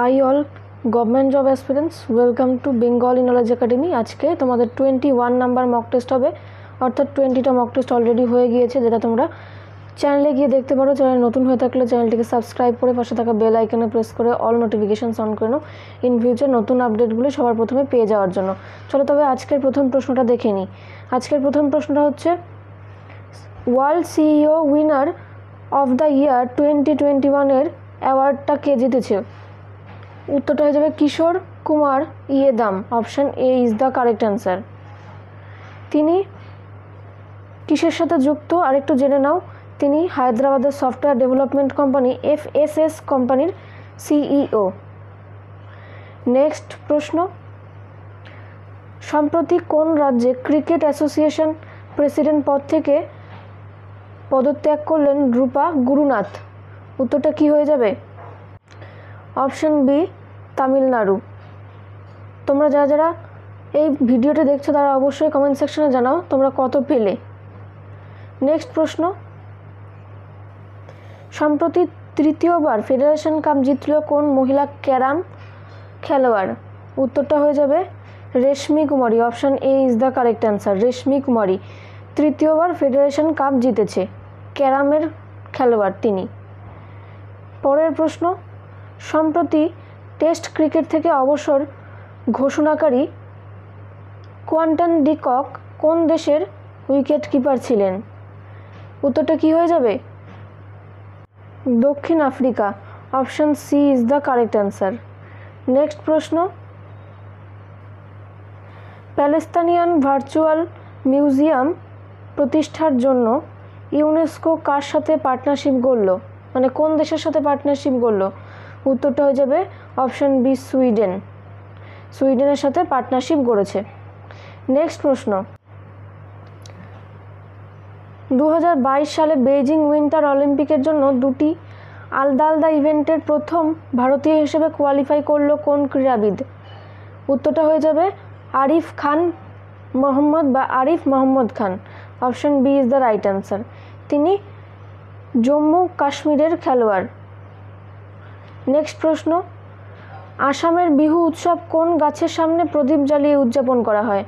Hi all government job aspirants welcome to Bengali knowledge academy আজকে তোমাদের twenty one number mock test হবে। অর্থাৎ টোয়েন্টিটা mock test already হয়ে গিয়েছে, যেটা তোমরা চ্যানেলে গিয়ে দেখতে পারো। চ্যানেল নতুন হয়ে থাকলে চ্যানেলটিকে সাবস্ক্রাইব করে পাশে থাকা বেল আইকনে প্রেস করে অল নোটিফিকেশানস অন করে নাও। ইন ফিউচার নতুন আপডেটগুলো সবার প্রথমে পেয়ে যাওয়ার জন্য। চলো তবে আজকের প্রথম প্রশ্নটা দেখে নিই। আজকের প্রথম প্রশ্নটা হচ্ছে world CEO winner of the year twenty twenty ওয়ানের অ্যাওয়ার্ডটা কে জিতেছে? উত্তরটা হয়ে যাবে Kishore Kumar Yedam option A is the correct answer তিনি কিসের সাথে যুক্ত? আরেকটু জেনে নাও। তিনি হায়দ্রাবাদের software development company F S S কোম্পানির সিইও নেক্সট প্রশ্ন। সম্প্রতি কোন রাজ্যে ক্রিকেট অ্যাসোসিয়েশন প্রেসিডেন্ট পদ থেকে পদত্যাগ করলেন রূপা গুরুনাথ? উত্তরটা কি হয়ে যাবে? Option B, Tamil Nadu. তোমরা যারা যারা এই ভিডিওটা দেখছ, তারা অবশ্যই কমেন্ট সেকশনে জানাও, তোমরা কত পেলে। নেক্সট প্রশ্ন। সম্প্রতি তৃতীয়বার ফেডারেশন কাপ জিতল কোন মহিলা ক্যারাম খেলোয়াড়? উত্তরটা হয়ে যাবে Reshmi Kumari. Option A is the correct answer Reshmi Kumari. তৃতীয়বার ফেডারেশন কাপ জিতেছে ক্যারামের খেলোয়াড় তিনি। পরের প্রশ্ন। সম্প্রতি টেস্ট ক্রিকেট থেকে অবসর ঘোষণাকারী কোয়ান্টন ডিকক কোন দেশের উইকেট কিপার ছিলেন? উত্তরটা কি হয়ে যাবে? দক্ষিণ Africa, option C is the correct answer next প্রশ্ন। প্যালেস্তানিয়ান ভার্চুয়াল মিউজিয়াম প্রতিষ্ঠার জন্য ইউনেস্কো কার সাথে পার্টনারশিপ গড়ল? মানে কোন দেশের সাথে পার্টনারশিপ গড়ল? উত্তরটা হয়ে যাবে অপশন বি, সুইডেন। সুইডেনের সাথে পার্টনারশিপ গড়েছে। নেক্সট প্রশ্ন। দু হাজার বাইশ সালে বেইজিং উইন্টার অলিম্পিকের জন্য দুটি আলাদা আলাদা ইভেন্টের প্রথম ভারতীয় হিসেবে কোয়ালিফাই করল কোন ক্রীড়াবিদ? উত্তরটা হয়ে যাবে আরিফ খান মোহাম্মদ বা Arif Mohammad Khan. Option B is the right answer. তিনি জম্মু কাশ্মীরের খেলোয়াড়। নেক্সট প্রশ্ন, আসামের বিহু উৎসব কোন গাছের সামনে প্রদীপ জ্বালিয়ে উদযাপন করা হয়?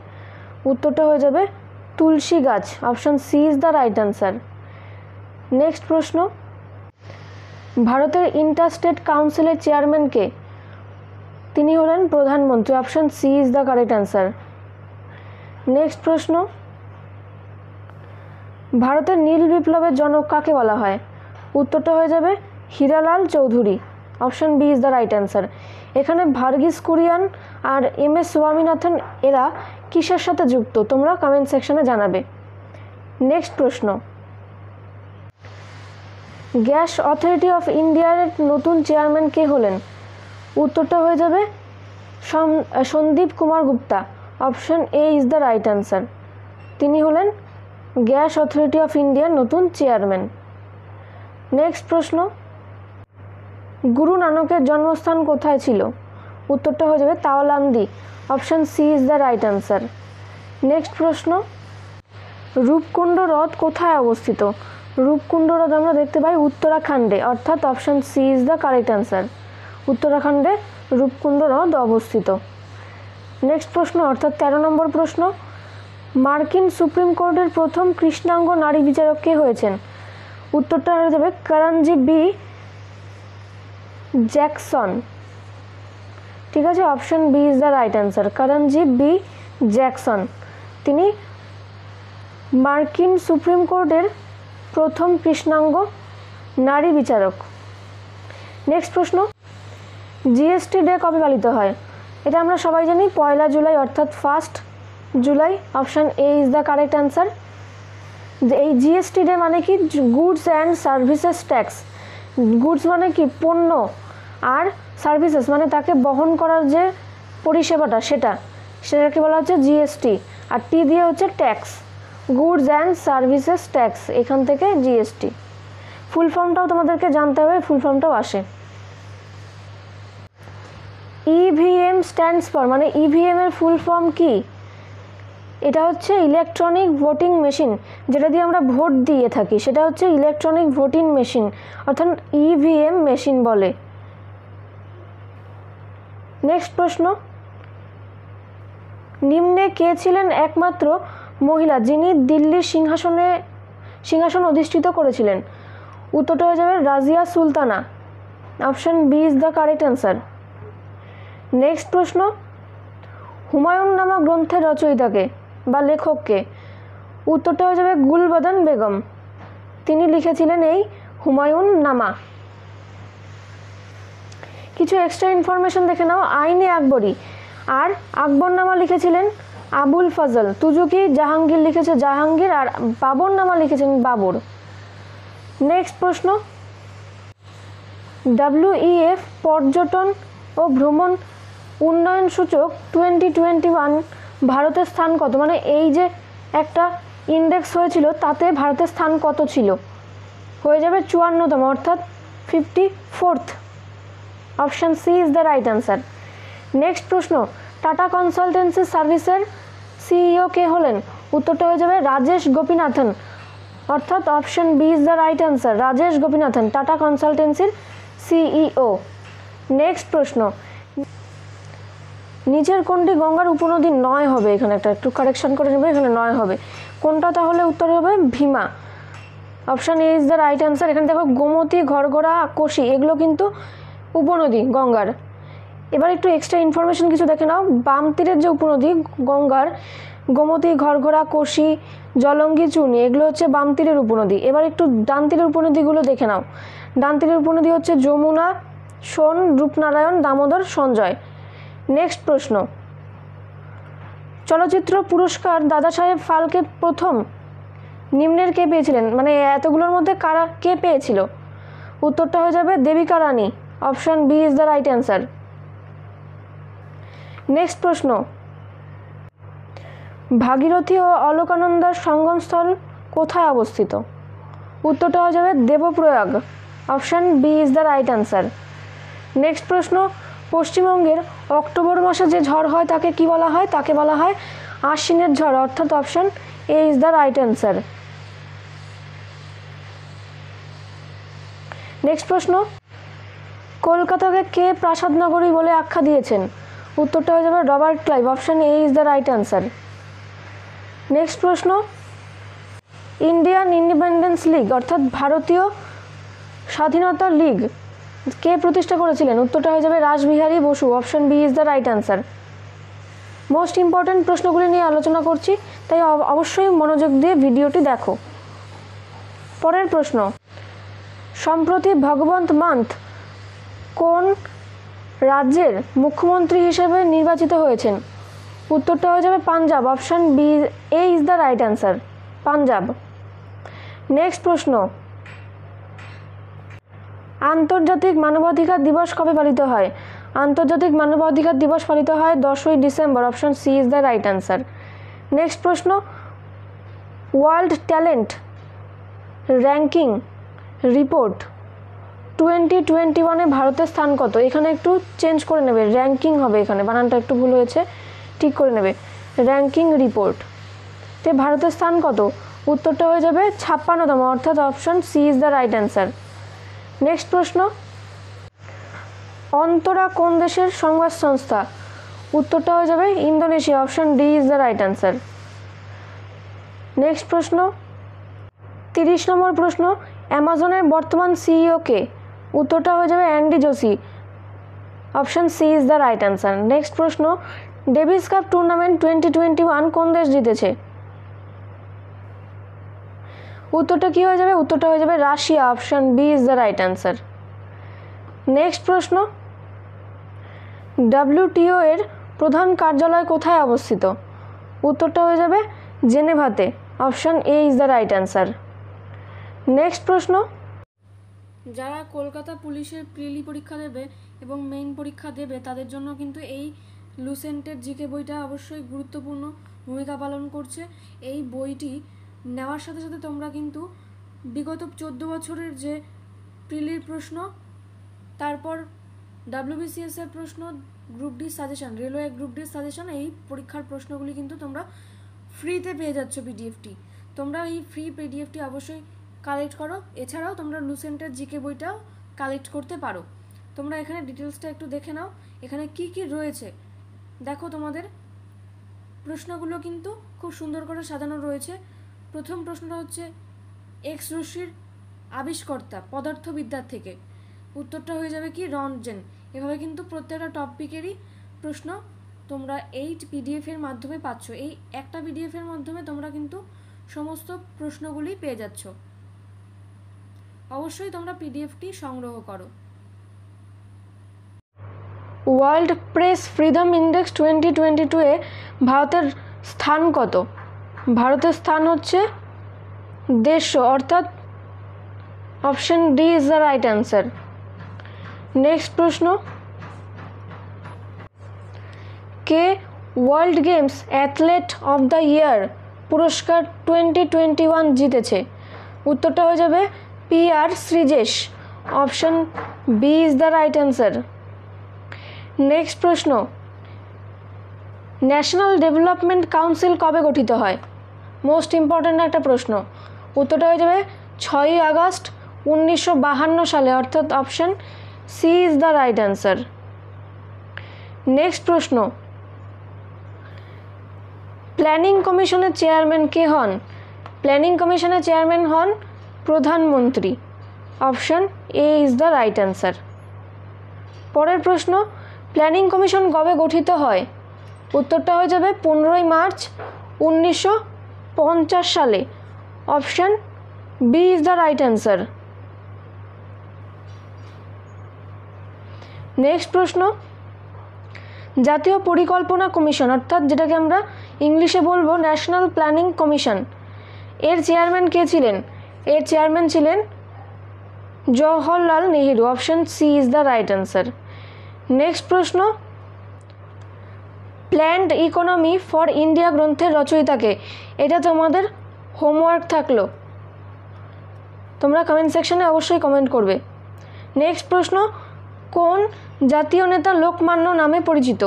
উত্তরটা হয়ে যাবে, তুলসী গাছ option C is the right answer next প্রশ্ন, ভারতের ইন্টারস্টেট কাউন্সিলের চেয়ারম্যানকে তিনি হলেন প্রধানমন্ত্রী option C is the correct answer next প্রশ্ন, ভারতের নীল বিপ্লবের জনক কাকে বলা হয়? উত্তরটা হয়ে যাবে, Hiralal Chowdhury. Option B is the right answer এখানে ভার্গিস কুরিয়ান আর এম এস স্বামীনাথন, এরা কিসের সাথে যুক্ত? তোমরা কমেন্ট সেকশনে জানাবে। নেক্সট প্রশ্ন। গ্যাস অথরিটি অফ ইন্ডিয়ার নতুন চেয়ারম্যান কে হলেন? উত্তরটা হয়ে যাবে Sandeep Kumar Gupta. Option A is the right answer তিনি হলেন গ্যাস অথরিটি অফ ইন্ডিয়ার নতুন চেয়ারম্যান। নেক্সট প্রশ্ন। গুরু নানকের জন্মস্থান কোথায় ছিল? উত্তরটা হয়ে যাবে তাওলান্দি। Option C is the right answer. Next প্রশ্ন। রূপকুণ্ড হ্রদ কোথায় অবস্থিত? রূপকুণ্ড হ্রদ আমরা দেখতে পাই উত্তরাখণ্ডে। অর্থাৎ option C is the correct answer. উত্তরাখণ্ডে Roopkund হ্রদ অবস্থিত। নেক্সট প্রশ্ন, অর্থাৎ তেরো নম্বর প্রশ্ন। মার্কিন সুপ্রিম কোর্টের প্রথম কৃষ্ণাঙ্গ নারী বিচারক কে হয়েছেন? উত্তরটা হয়ে যাবে করণজি বি জ্যাকসন। ঠিক আছে, option B is the right answer. Ketanji B Jackson. তিনি মার্কিন সুপ্রিম কোর্টের প্রথম কৃষ্ণাঙ্গ নারী বিচারক। নেক্সট প্রশ্ন। জিএসটি ডে কবে পালিত হয়? এটা আমরা সবাই জানি, পয়লা জুলাই, অর্থাৎ first July. Option A is the correct answer. এই জিএসটি ডে মানে কি? Goods and services tax. Goods মানে কি? পণ্য আর সার্ভিসেস মানে তাকে বহন করার যে পরিষেবাটা, সেটা। সেটাকে বলা হচ্ছে জিএসটি আর টি দিয়ে হচ্ছে tax goods and services tax এখান থেকে জিএসটি ফুল ফর্মটাও তোমাদেরকে জানতে হবে ফুল ফর্মটাও আসে। ইভিএম স্ট্যান্ডস ফর মানে ইভিএম এর ফুল ফর্ম কি? এটা হচ্ছে ইলেকট্রনিক ভোটিং মেশিন যেটা দিয়ে আমরা ভোট দিয়ে থাকি। সেটা হচ্ছে ইলেকট্রনিক ভোটিং মেশিন অর্থাৎ ইভিএম মেশিন বলে। নেক্সট প্রশ্ন। নিম্নে কে ছিলেন একমাত্র মহিলা যিনি দিল্লির সিংহাসনে, সিংহাসন অধিষ্ঠিত করেছিলেন? উত্তরটা হয়ে যাবে Razia Sultana. Option B is the correct answer next প্রশ্ন। হুমায়ুন নামা গ্রন্থের রচয়িতাকে বা লেখককে। উত্তরটা হয়ে যাবে গুলবদন বেগম। তিনি লিখেছিলেন এই হুমায়ুন নামা কিছু এক্সট্রা ইনফরমেশন দেখে নাও, আইনে আকবরী। আর আকবরনামা লিখেছিলেন আবুল ফজল। তুজুকি জাহাঙ্গীর লিখেছে জাহাঙ্গীর আর বাবর নামা লিখেছেন বাবর। নেক্সট প্রশ্ন। ডাব্লিউইএফ পর্যটন ও ভ্রমণ উন্নয়ন সূচক টোয়েন্টি টোয়েন্টি ওয়ান ভারতের স্থান কত? মানে এই যে একটা ইন্ডেক্স হয়েছিল, তাতে ভারতের স্থান কত ছিল? হয়ে যাবে চুয়ান্নতম, অর্থাৎ fifty fourth option C is the right answer next প্রশ্ন টাটা কনসালটেন্সি সার্ভিসের সিইও কে হলেন? উত্তরটা হয়ে যাবে রাজেশ গোপীনাথন। অর্থাৎ option B is the right answer Rajesh Gopinathan Tata কনসালটেন্সির CEO next প্রশ্ন নিচের কোনটি গঙ্গার উপনদী নয় হবে, এখানে একটা একটু কারেকশন করে নেবে, এখানে নয় হবে। কোনটা তাহলে উত্তর হবে? Bhima. Option A is the right answer এখানে দেখো, গোমতী ঘরগড়া কোশি, এগুলো কিন্তু উপনদী, গঙ্গার। এবার একটু এক্সট্রা ইনফরমেশন কিছু দেখে নাও। বাম তীরের যে উপনদী, গঙ্গার, গোমতী, ঘরঘরা, কোশি, জলঙ্গি, চুনি, এগুলো হচ্ছে বাম তীরের উপনদী। এবার একটু ডান তীরের উপনদীগুলো দেখে নাও। ডান তীরের উপনদী হচ্ছে যমুনা, সোন, রূপনারায়ণ, দামোদর, সঞ্জয়। নেক্সট প্রশ্ন। চলচ্চিত্র পুরস্কার দাদা সাহেব ফালকে প্রথম নিম্নের কে পেয়েছিলেন? মানে এতগুলোর মধ্যে কারা, কে পেয়েছিল? উত্তরটা হয়ে যাবে Devika Rani. Option B is the right answer. Next প্রশ্ন। ভাগীরথী ও অলোকানন্দার সঙ্গমস্থল কোথায় অবস্থিত? উত্তরটা হয়ে যাবে Devprayag. Option B is the right answer. Next প্রশ্ন। পশ্চিমবঙ্গের অক্টোবর মাসে যে ঝড় হয়, তাকে কি বলা হয়? তাকে বলা হয় আশ্বিনের ঝড়, অর্থাৎ option A is the right answer next প্রশ্ন, কলকাতাকে কে প্রাসাদ নগরী বলে আখ্যা দিয়েছেন? উত্তরটা হয়ে যাবে Robert Clive option A is the right answer next প্রশ্ন, ইন্ডিয়ান ইন্ডিপেন্ডেন্স লিগ, অর্থাৎ ভারতীয় স্বাধীনতা লীগ কে প্রতিষ্ঠা করেছিলেন? উত্তরটা হয়ে যাবে Rashbehari Basu. Option B is the right answer most important প্রশ্নগুলি নিয়ে আলোচনা করছি, তাই অবশ্যই মনোযোগ দিয়ে ভিডিওটি দেখো। পরের প্রশ্ন, সম্প্রতি ভগবন্ত মান্থ কোন রাজ্যের মুখ্যমন্ত্রী হিসেবে নির্বাচিত হয়েছেন? উত্তরটা হয়ে যাবে Punjab. Option B A is the right answer Punjab. Next প্রশ্ন আন্তর্জাতিক মানবাধিকার দিবস কবে পালিত হয়? আন্তর্জাতিক মানবাধিকার দিবস পালিত হয় দশই December. Option C is the right answer. Next প্রশ্ন। World talent ranking report twenty twenty ওয়ানে ভারতের স্থান কত? এখানে একটু চেঞ্জ করে নেবে। র্যাঙ্কিং হবে এখানে। বানানটা একটু ভুল হয়েছে। ঠিক করে নেবে। Ranking report. তে ভারতের স্থান কত? উত্তরটা হয়ে যাবে ছাপ্পান্নতম। অর্থাৎ option C is the right answer. Next প্রশ্ন। অন্তরা কোন দেশের সংবাদ সংস্থা? উত্তরটা হয়ে যাবে Indonesia, option D is the right answer. Next প্রশ্ন। তিরিশ নম্বর প্রশ্ন, অ্যামাজনের বর্তমান সিইও কে? উত্তরটা হয়ে যাবে Andy Jassy option C is the right answer. Next প্রশ্ন, Davis cup tournament twenty twenty one কোন দেশ জিতেছে? উত্তরটা কি হয়ে যাবে? উত্তরটা হয়ে যাবে Russia option B is the right answer next প্রশ্ন ডাব্লিউটিও এর প্রধান কার্যালয় কোথায় অবস্থিত? উত্তরটা হয়ে যাবে জেনেভাতে option A is the right answer next প্রশ্ন, যারা কলকাতা পুলিশের প্রিলি পরীক্ষা দেবে এবং মেইন পরীক্ষা দেবে, তাদের জন্য কিন্তু এই লুসেন্টের জিকে বইটা অবশ্যই গুরুত্বপূর্ণ ভূমিকা পালন করছে। এই বইটি নেওয়ার সাথে সাথে তোমরা কিন্তু বিগত চোদ্দ বছরের যে প্রিলির প্রশ্ন, তারপর ডাব্লিউবিসিএস এর প্রশ্ন group D suggestion railway group D suggestion এই পরীক্ষার প্রশ্নগুলি কিন্তু তোমরা ফ্রিতে পেয়ে যাচ্ছ পিডিএফটি তোমরা এই ফ্রি পিডিএফটি অবশ্যই কালেক্ট করো। এছাড়াও তোমরা লুসেন্টের জিকে বইটাও কালেক্ট করতে পারো। তোমরা এখানে ডিটেলসটা একটু দেখে নাও। এখানে কি কি রয়েছে? দেখো তোমাদের প্রশ্নগুলো কিন্তু খুব সুন্দর করে সাজানো রয়েছে। প্রথম প্রশ্নটা হচ্ছে এক্স রশ্মির আবিষ্কর্তা পদার্থবিদ্যার থেকে। উত্তরটা হয়ে যাবে কি? রনজেন এভাবে কিন্তু প্রত্যেকটা টপিকেরই প্রশ্ন তোমরা এই পিডিএফের মাধ্যমে পাচ্ছ। এই একটা পিডিএফ এর মাধ্যমে তোমরা কিন্তু সমস্ত প্রশ্নগুলি পেয়ে যাচ্ছ। অবশ্যই তোমরা পিডিএফটি সংগ্রহ করো। World press freedom index twenty twenty টুয়ে ভারতের স্থান কত? ভারতের স্থান হচ্ছে দেড়শো, অর্থাৎ option D is the right answer next প্রশ্ন। কে world games athlete of the year পুরস্কার টোয়েন্টি টোয়েন্টি ওয়ান জিতেছে? উত্তরটা হয়ে যাবে P R Sreejesh. Option B is the right answer next প্রশ্ন। ন্যাশনাল ডেভেলপমেন্ট কাউন্সিল কবে গঠিত হয়? মোস্ট ইম্পর্ট্যান্ট একটা প্রশ্ন। উত্তরটা হয়ে যাবে, ছয়ই আগস্ট উনিশশো বাহান্ন সালে, অর্থাৎ option C is the right answer next প্রশ্ন। প্ল্যানিং কমিশনের চেয়ারম্যান কে হন? প্ল্যানিং কমিশনের চেয়ারম্যান হন প্রধানমন্ত্রী। Option A is the right answer পরের প্রশ্ন প্ল্যানিং কমিশন কবে গঠিত হয়? উত্তরটা হয়ে যাবে পনেরোই মার্চ উনিশশো পঞ্চাশ সালে। Option B is the right answer next প্রশ্ন। জাতীয় পরিকল্পনা কমিশন, অর্থাৎ যেটাকে আমরা ইংলিশে বলব ন্যাশনাল প্ল্যানিং কমিশন এর চেয়ারম্যান কে ছিলেন? এর চেয়ারম্যান ছিলেন Jawaharlal Nehru. Option C is the right answer next প্রশ্ন। প্ল্যান্ড ইকোনমি ফর ইন্ডিয়া গ্রন্থের রচয়িতাকে। এটা তোমাদের হোমওয়ার্ক থাকল। তোমরা কমেন্ট সেকশনে অবশ্যই কমেন্ট করবে। নেক্সট প্রশ্ন, কোন জাতীয় নেতা লোকমান্য নামে পরিচিত?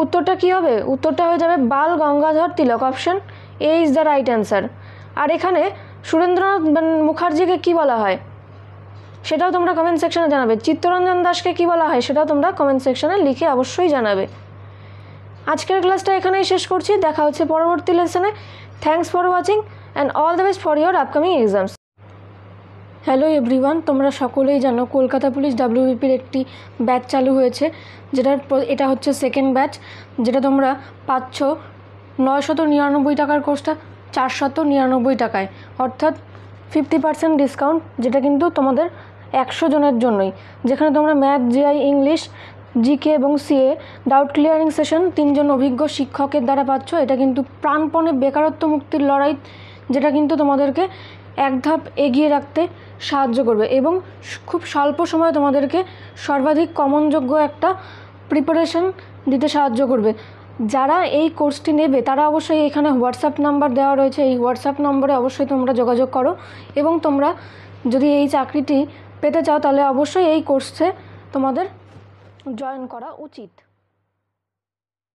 উত্তরটা কী হবে? উত্তরটা হয়ে যাবে Bal Gangadhar Tilak. Option A is the right answer আর এখানে সুরেন্দ্রনাথ মুখার্জিকে কি বলা হয়? সেটাও তোমরা কমেন্ট সেকশনে জানাবে। চিত্তরঞ্জন দাসকে কি বলা হয়? সেটাও তোমরা কমেন্ট সেকশনে লিখে অবশ্যই জানাবে। আজকের ক্লাসটা এখানেই শেষ করছি। দেখা হচ্ছে পরবর্তী লেসনে thanks for watching and all the best for your upcoming exams hello everyone তোমরা সকলেই জানো কলকাতা পুলিশ ডাব্লিউবিপির একটি ব্যাচ চালু হয়েছে, যেটার এটা হচ্ছে সেকেন্ড ব্যাচ যেটা তোমরা পাচ্ছ নয়শত নিরানব্বই টাকার কোর্সটা চারশত নিরানব্বই টাকায়। অর্থাৎ ফিফটি পার্সেন্ট ডিসকাউন্ট যেটা কিন্তু তোমাদের একশো জনের জন্যই। যেখানে তোমরা ম্যাথ জিআই ইংলিশ জিকে এবং সিএ ডাউট ক্লিয়ারিং সেশন তিনজন অভিজ্ঞ শিক্ষকের দ্বারা পাচ্ছ। এটা কিন্তু প্রাণপণে বেকারত্ব মুক্তির লড়াই, যেটা কিন্তু তোমাদেরকে এক ধাপ এগিয়ে রাখতে সাহায্য করবে এবং খুব স্বল্প সময়ে তোমাদেরকে সর্বাধিক কমনযোগ্য একটা প্রিপারেশন দিতে সাহায্য করবে। যারা এই কোর্সটি নেবে, তারা অবশ্যই এখানে হোয়াটসঅ্যাপ নাম্বার দেওয়া রয়েছে। এই হোয়াটসঅ্যাপ নম্বরে অবশ্যই তোমরা যোগাযোগ করো এবং তোমরা যদি এই চাকরিটি পেতে চাও, তাহলে অবশ্যই এই কোর্সে তোমাদের জয়েন করা উচিত।